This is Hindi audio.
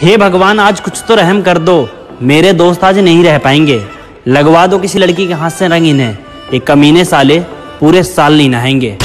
हे भगवान, आज कुछ तो रहम कर दो। मेरे दोस्त आज नहीं रह पाएँगे। लगवा दो किसी लड़की के हाथ से रंग इन्हें। ये कमीने साले पूरे साल नहीं नहाएँगे।